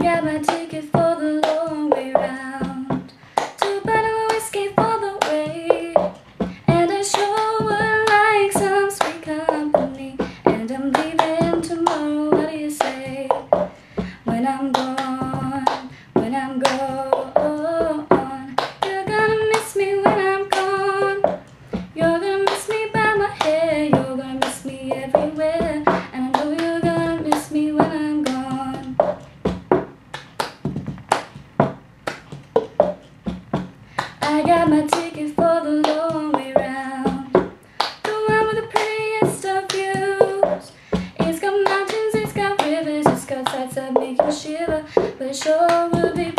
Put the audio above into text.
got my ticket for I got my ticket for the long way round. The one with the prettiest of views. It's got mountains, it's got rivers, it's got sights that make you shiver. But it sure will be